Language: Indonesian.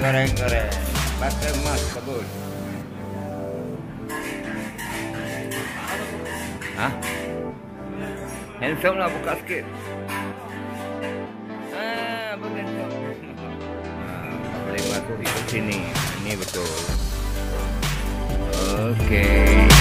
Goreng goreng. Pakai emas bagus Hah? Handsome lah buka sikit. Ah, bagus ah, Boleh masuk ikut sini. Ini betul. Okey